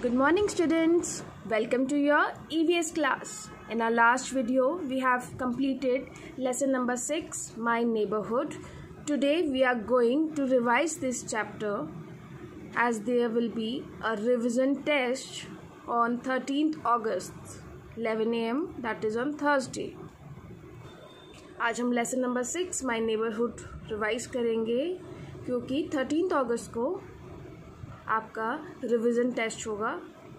Good morning students. Welcome to your EVS class. In our last video, we have completed lesson number 6, My Neighborhood. Today we are going to revise this chapter as there will be a revision test on 13th August 11 am that is on Thursday. आज हम lesson number six my neighbourhood revise करेंगे क्योंकि thirteen अगस्त को आपका revision test होगा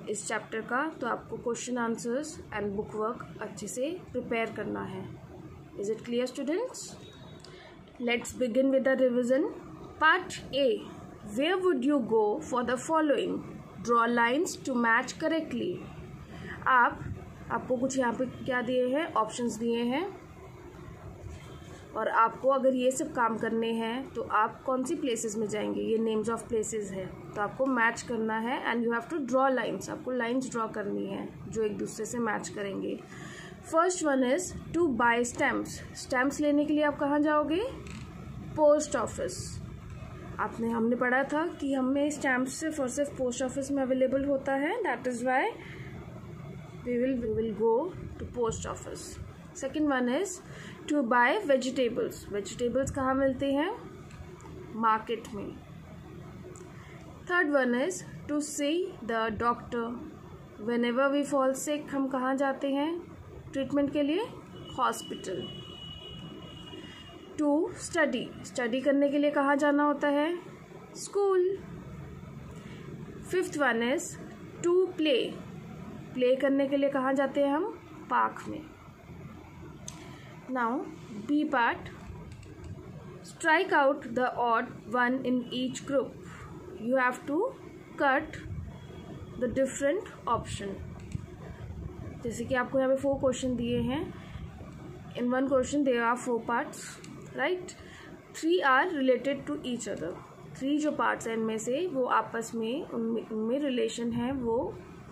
इस chapter का तो आपको question answers and book work अच्छे से प्रिपेयर करना है। Is it clear students let's begin with the revision part A where would you go for the following draw lines to match correctly आप, आपको कुछ यहाँ पे क्या दिए हैं? ऑप्शंस दिए हैं। और आपको अगर ये सब काम करने हैं तो आप कौन सी प्लेसेस में जाएँगे? ये नेम्स ऑफ़ प्लेसेस है। तो आपको मैच करना है and you have to draw lines आपको लाइन्स ड्रॉ करनी है, जो एक दूसरे से मैच करेंगे। First one is to buy stamps stamps लेने के लिए आप कहाँ जाओगे? पोस्ट ऑफ़िस आपने, हमने पढ़ा था कि हमें स्टैम्प्स सिर्फ़ और सिर्फ़ पोस्ट ऑफ़िस में अवेलेबल होता है। That is why we will we will go to post office second one is to buy vegetables vegetables कहाँ मिलते हैं? मार्केट में। Third one is to see the doctor whenever we fall sick हम कहाँ जाते हैं? ट्रीटमेंट के लिए हॉस्पिटल टू स्टडी स्टडी करने के लिए कहाँ जाना होता है? School fifth one is to play play करने के लिए कहाँ जाते हैं हम? पार्क में। Now, B part. Strike out the odd one in each group. You have to cut the different option. जैसे कि आपको यहाँ पे फोर क्वेश्चन दिए हैं in one question they are four parts right three are related to each other three जो parts हैं इनमें से वो आपस में उनमें रिलेशन है वो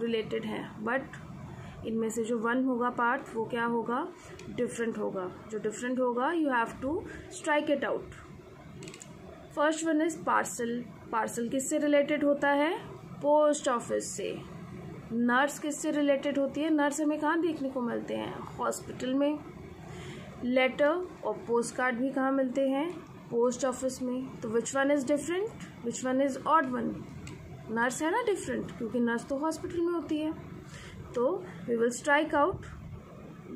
रिलेटेड हैं बट इनमें से जो वन होगा पार्ट वो क्या होगा? डिफरेंट होगा। जो डिफरेंट होगा you have to strike it out first one is parcel parcel किससे रिलेटेड होता है? पोस्ट ऑफ़िस से। नर्स किससे रिलेटेड होती है? नर्स हमें कहाँ देखने को मिलते हैं? हॉस्पिटल में। लेटर और पोस्ट कार्ड भी कहाँ मिलते हैं? पोस्ट ऑफ़िस में। तो which one is different which one is odd one nurse है ना डिफरेंट क्योंकि नर्स तो हॉस्पिटल में होती है। तो we will strike out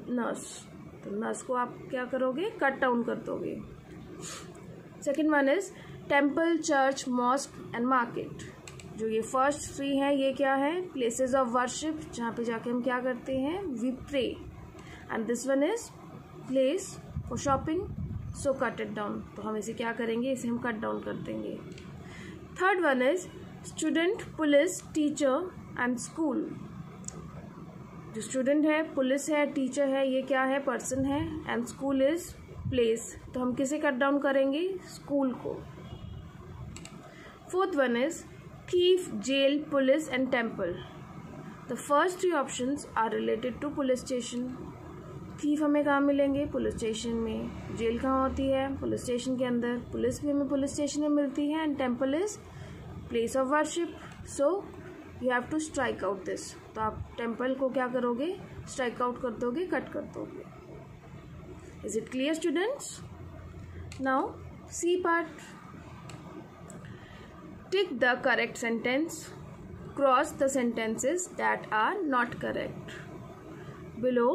nurse तो नर्स को आप क्या करोगे? कट डाउन कर दोगे। Second one is temple church mosque and market जो ये फ़र्स्ट थ्री हैं, ये क्या है? प्लेसेस ऑफ़ वर्शिप जहाँ पे जाके हम क्या करते हैं? We pray and this one is place for shopping so cut it down तो हम इसे क्या करेंगे? इसे हम कट डाउन कर देंगे। Third one is student police teacher and school जो स्टूडेंट है, पुलिस है टीचर है, ये क्या है पर्सन है एंड स्कूल इज़ प्लेस तो हम किसे कट डाउन करेंगे? स्कूल को. Fourth one is thief jail police and temple the first three option are related to police station thief हमें कहाँ मिलेंगे? पुलिस स्टेशन में. जेल कहाँ होती है? पुलिस स्टेशन के अंदर. पुलिस भी हमें पुलिस स्टेशन में मिलती है and temple is place of worship so you have to strike out this तो आप टेंपल को क्या करोगे? स्ट्राइक आउट कर दोगे कट कर दोगे. Is it clear students now C part tick the correct sentence cross the sentences that are not correct below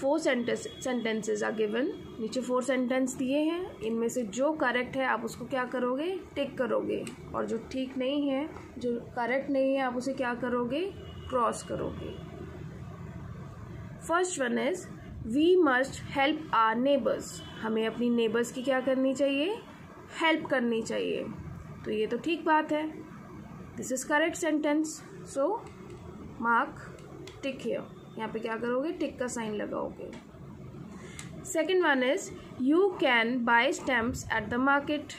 four sentences are given नीचे फोर सेंटेंस दिए हैं। इनमें से जो करेक्ट है, आप उसको क्या करोगे? टिक करोगे। और जो ठीक नहीं है, जो करेक्ट नहीं है, आप उसे क्या करोगे? क्रॉस करोगे। First one is we must help our neighbours हमें अपनी नेबर्स की क्या करनी चाहिए? हेल्प करनी चाहिए। तो ये तो ठीक बात है। This is correct sentence so mark tick here यहाँ पे क्या करोगे? टिक का साइन लगाओगे। Second one is you can buy stamps at the market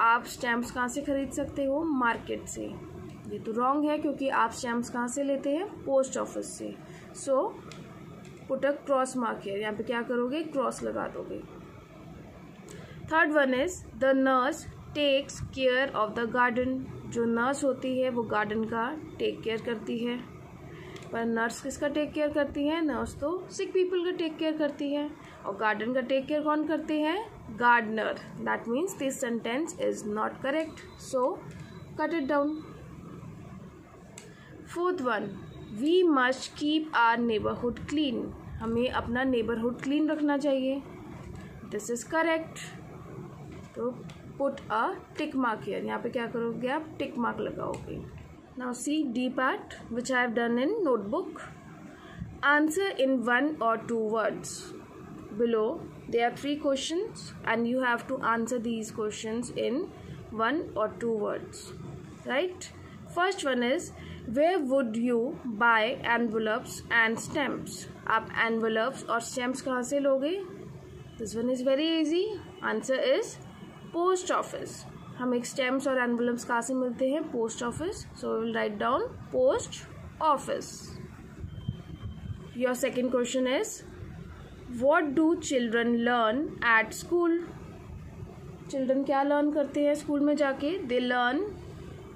आप स्टैम्प्स कहाँ से खरीद सकते हो? मार्केट से। ये तो रॉन्ग है, क्योंकि आप स्टैम्प्स कहाँ से लेते हैं? पोस्ट ऑफ़िस से। So put a cross mark है यहाँ पे क्या करोगे? क्रॉस लगा दोगे। Third one is the nurse takes care of the garden जो नर्स होती है, वो गार्डन का टेक केयर करती है। पर नर्स किसका टेक केयर करती है? नर्स तो सिक पीपल का टेक केयर करती है। और गार्डन का टेक केयर कौन करते हैं? Gardener that means this sentence is not correct so cut it down fourth one we must keep our neighbourhood clean हमें अपना नेबरहुड क्लीन रखना चाहिए। दिस इज़ करेक्ट तो पुट अ टिक मार्क यहाँ पे क्या करोगे आप? टिक मार्क लगाओगे। now C D part which I have done in notebook answer in one or two words below there are three questions and you have to answer these questions in one or two words right first one is where would you buy envelopes and stamps आप envelopes और stamps कहाँ से लोगे this one is very easy answer is post office हम stamps और envelopes कहाँ से मिलते हैं? Post office. So will write down post office your second question is what do children learn at school children क्या लर्न करते हैं school में जाके? They learn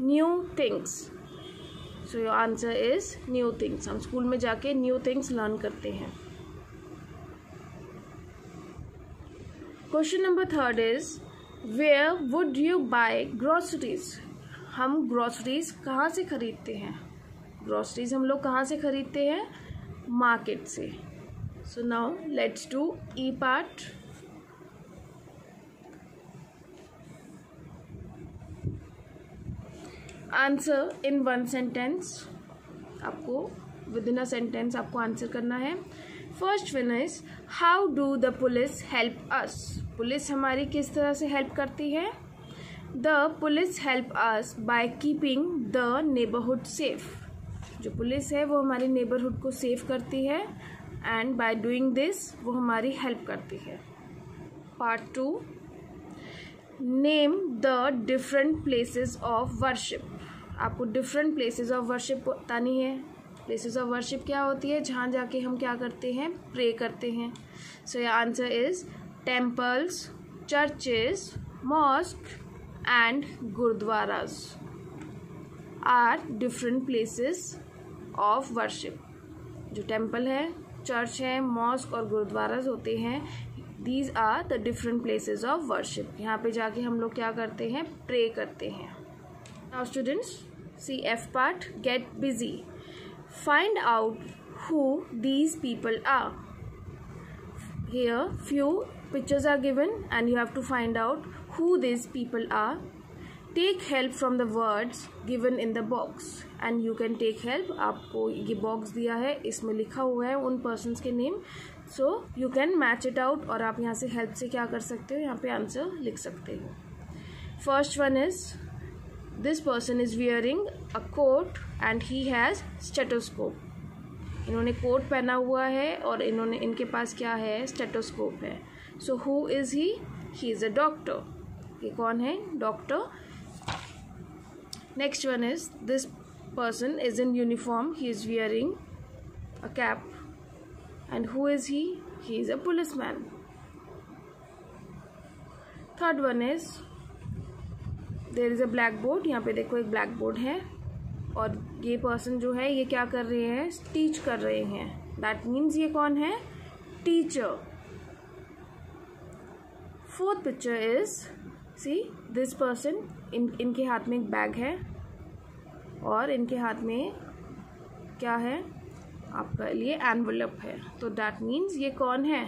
new things so your answer is new things हम school में जाके new things learn करते हैं. Question number third is where would you buy groceries हम ग्रोसरीज कहाँ से खरीदते हैं? ग्रोसरीज हम लोग कहाँ से खरीदते हैं? मार्केट से। So now let's do E part answer in one sentence आपको विद इन अ सेंटेंस आपको आंसर करना है। First one is how do the police help us police हमारी किस तरह से हेल्प करती है? The police help us by keeping the neighbourhood safe जो पुलिस है, वो हमारी नेबरहुड को सेफ़ करती है एंड बाय डूइंग दिस वो हमारी हेल्प करती है। Part two name the different places of worship आपको डिफरेंट प्लेसेस ऑफ़ वर्शिप बतानी है? प्लेसेस ऑफ़ वर्शिप क्या होती है? जहाँ जाके हम क्या करते हैं? प्रे करते हैं। सो या answer is temples churches mosque and gurdwaras are different places of worship जो टेंपल है चर्च है मॉस्क और गुरुद्वाराज होते हैं these are the different places of worship यहाँ पे जाके हम लोग क्या करते हैं? प्रे करते हैं। Now students see F part get busy find out who these people are here few pictures are given and you have to find out who these people are take help from the words given in the box and you can take help आपको ये box दिया है, इसमें लिखा हुआ है उन persons के name so you can match it out और आप यहाँ से हेल्प से क्या कर सकते हो? यहाँ पे आंसर लिख सकते हो। First one is this person is wearing a coat and he has stethoscope इन्होंने कोट पहना हुआ है और इन्होंने, इनके पास क्या है? स्टेटोस्कोप है। So who is he he is a doctor ये कौन है? Doctor next one is, this person is in uniform. He is wearing a cap. And who is he? He is a policeman. Third one is there is a blackboard यहाँ पे देखो एक black board है। और ये person जो है, ये क्या कर रहे हैं? टीच कर रहे हैं। दैट मीन्स ये कौन है? Teacher fourth picture is see this person in, इनके हाथ में एक बैग है। और इनके हाथ में क्या है? आपका लिए एनवलप है। तो दैट मीन्स ये कौन है?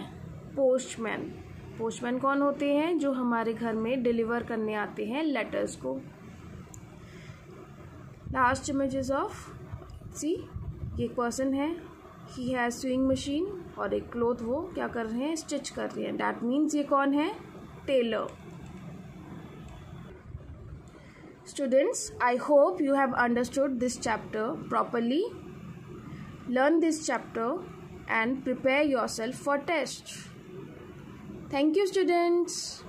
पोस्टमैन पोस्टमैन कौन होते हैं जो हमारे घर में डिलीवर करने आते हैं लेटर्स को? लास्ट इमेजेस ऑफ़ सी ये पर्सन है। ही हैज़ स्विंग मशीन और एक क्लोथ वो क्या कर रहे हैं? स्टिच कर रहे हैं। डैट मीन्स ये कौन है? Tailor Students, I hope you have understood this chapter properly. Learn this chapter and prepare yourself for test. Thank you students.